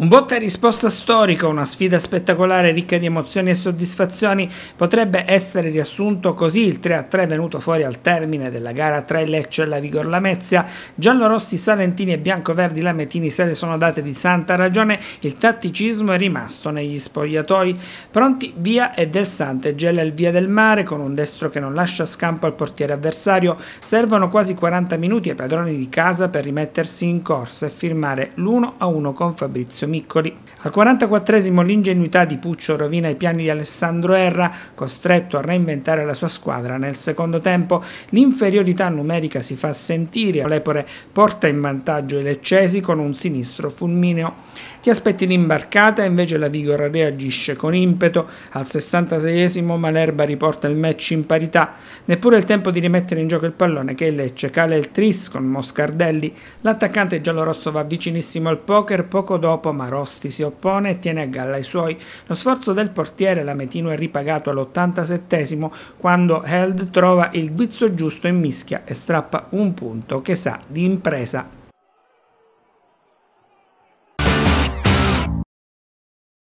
Un botta e risposta storico, una sfida spettacolare ricca di emozioni e soddisfazioni, potrebbe essere riassunto così il 3-3 venuto fuori al termine della gara tra il Lecce e la Vigor Lamezia. Giallorossi, Salentini e Biancoverdi Lametini se le sono date di santa ragione, il tatticismo è rimasto negli spogliatoi. Pronti via e del Sante gela il via del mare con un destro che non lascia scampo al portiere avversario. Servono quasi 40 minuti ai padroni di casa per rimettersi in corsa e firmare l'1-1 con Fabrizio Miccoli. Al 44esimo l'ingenuità di Puccio rovina i piani di Alessandro Erra, costretto a reinventare la sua squadra nel secondo tempo. L'inferiorità numerica si fa sentire, Lepore porta in vantaggio i leccesi con un sinistro fulmineo. Ti aspetti l'imbarcata invece la Vigor reagisce con impeto. Al 66esimo Malerba riporta il match in parità. Neppure il tempo di rimettere in gioco il pallone che il Lecce cala il tris con Moscardelli. L'attaccante giallorosso va vicinissimo al poker, poco dopo Marosti si oppone e tiene a galla i suoi. Lo sforzo del portiere Lametino è ripagato all'87esimo quando Held trova il guizzo giusto in mischia e strappa un punto che sa di impresa